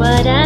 what I